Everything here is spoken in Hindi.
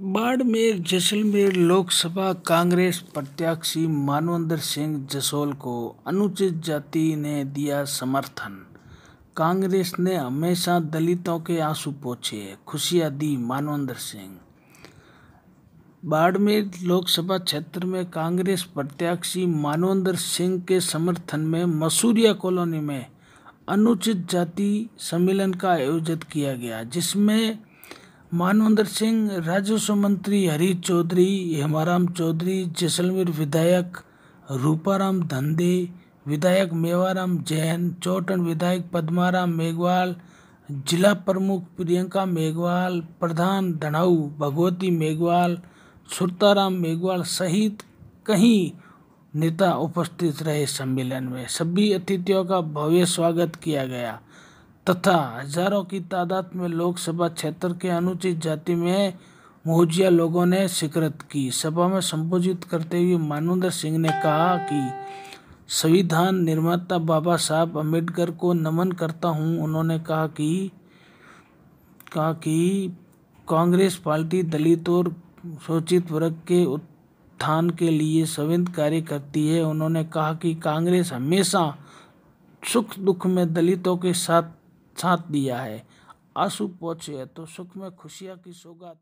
बाड़मेर, जैसलमेर लोकसभा कांग्रेस प्रत्याशी मानवेंद्र सिंह जसोल को अनुचित जाति ने दिया समर्थन। कांग्रेस ने हमेशा दलितों के आँसू पोछे, खुशियाँ दी मानवेंद्र सिंह। बाड़मेर लोकसभा क्षेत्र में कांग्रेस प्रत्याशी मानवेंद्र सिंह के समर्थन में मसूरिया कॉलोनी में अनुचित जाति सम्मेलन का आयोजित किया गया, जिसमें मानवेंद्र सिंह, राजस्व मंत्री हरीश चौधरी, हेमाराम चौधरी, जैसलमेर विधायक रूपाराम धंधे, विधायक मेवाराम जैन, चौटन विधायक पद्माराम मेघवाल, जिला प्रमुख प्रियंका मेघवाल, प्रधान धनाऊ भगवती मेघवाल, सुरताराम मेघवाल सहित कई नेता उपस्थित रहे सम्मेलन में। सभी अतिथियों का भव्य स्वागत किया गया। तथा हज़ारों की तादाद में लोकसभा क्षेत्र के अनुचित जाति में मोहजिया लोगों ने शिरकत की। सभा में संबोधित करते हुए मानवेंद्र सिंह ने कहा कि संविधान निर्माता बाबा साहब अंबेडकर को नमन करता हूँ। उन्होंने कहा कि कहा कि कांग्रेस पार्टी दलित और शोषित वर्ग के उत्थान के लिए संविध कार्य करती है। उन्होंने कहा कि कांग्रेस हमेशा सुख दुख में दलितों के साथ साथ दिया है। आँसू पहुँचे तो सुख में खुशियाँ की सौगात